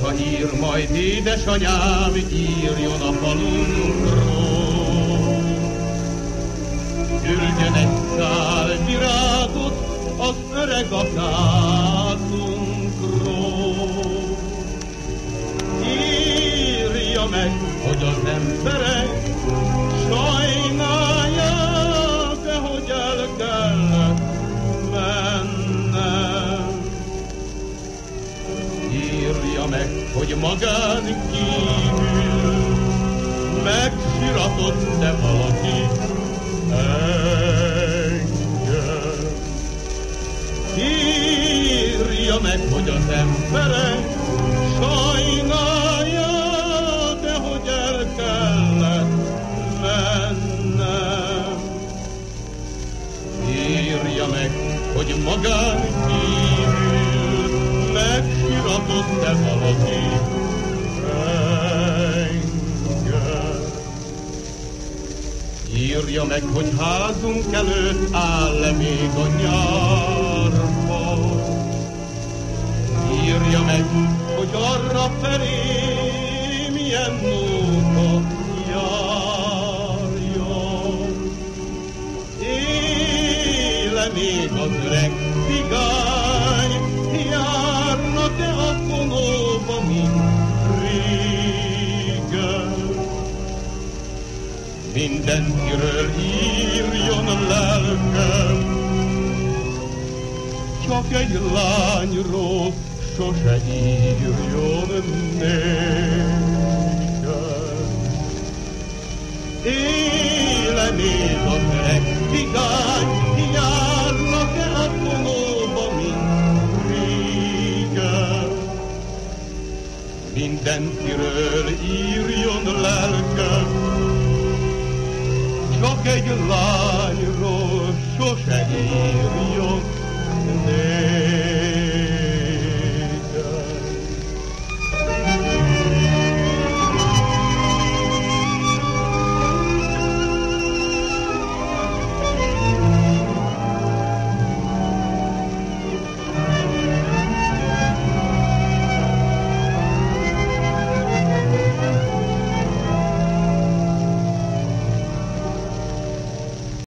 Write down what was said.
Hogyha ír majd édesanyám, írjon a falunkról. Küldjön egy szál virágot az öreg akázunkról. Írja meg, hogy az emberek sajnálják, meg, hogy magán kívül megsiratott-e valaki engem. Írja meg, hogy az emberek sajnálják, de hogy el kellett mennem. Írja meg, hogy magán kívül Írja meg, hogy házunk előtt áll-e még a nyárfa. Írja meg, hogy arra felé milyen nóta járjon. Éle még az öreg cigány, Mindenkiről írjon lelkem, csak egy lányról sose írjon nékem. Éle még a öreg cigány, járnak-e a fonóba, mint régen? Mindenkiről írjon lelkem, csak egy lányról sose nékem.